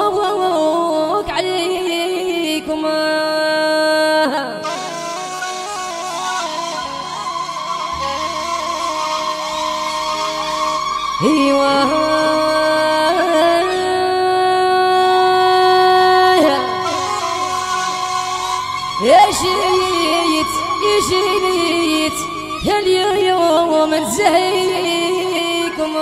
مبروك عليكم من ومرزيكم